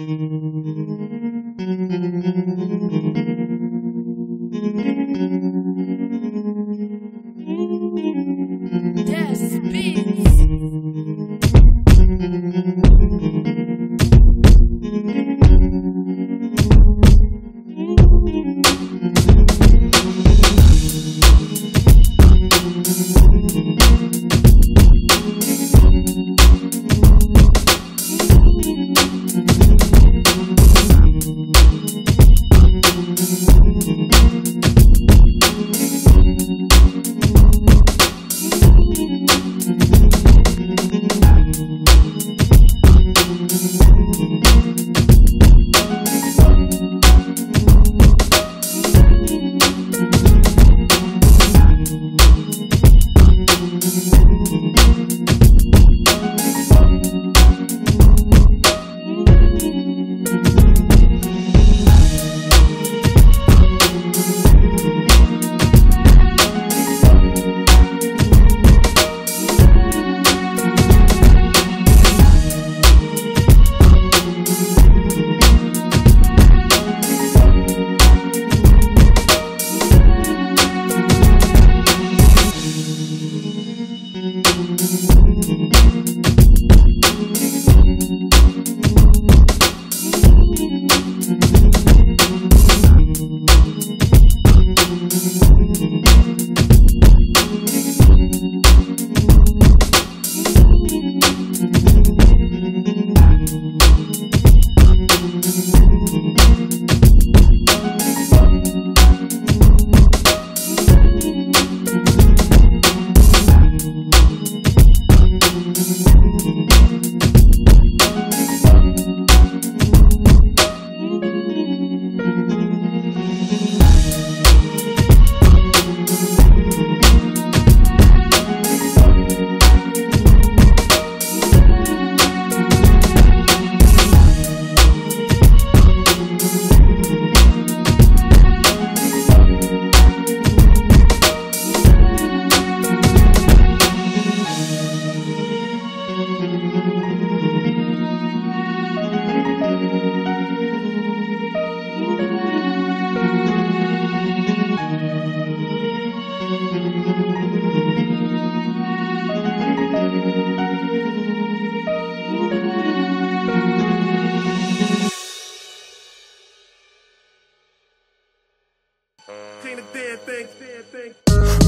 Yes, beats.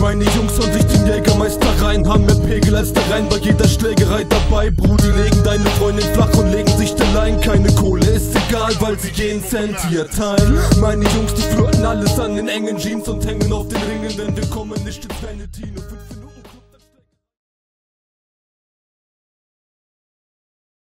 Meine Jungs und ich den Jägermeister rein, haben mehr Pegel als der Rhein bei jeder Schlägerei dabei. Brudi legen deine Freundin flach und legen sich allein. Keine Kohle ist egal, weil sie jeden Cent hier teilen. Meine Jungs, die flirten alles an den engen Jeans und hängen auf den Ringen, denn wir kommen nicht ins Vanity. Nur fünf Minuten